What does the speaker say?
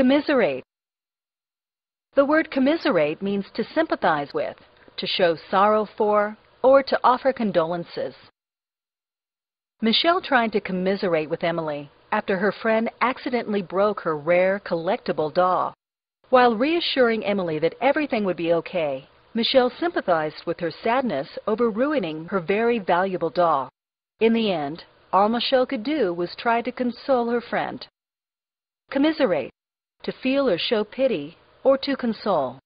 Commiserate. The word commiserate means to sympathize with, to show sorrow for, or to offer condolences. Michelle tried to commiserate with Emily after her friend accidentally broke her rare collectible doll. While reassuring Emily that everything would be okay, Michelle sympathized with her sadness over ruining her very valuable doll. In the end, all Michelle could do was try to console her friend. Commiserate, to feel or show pity, or to console.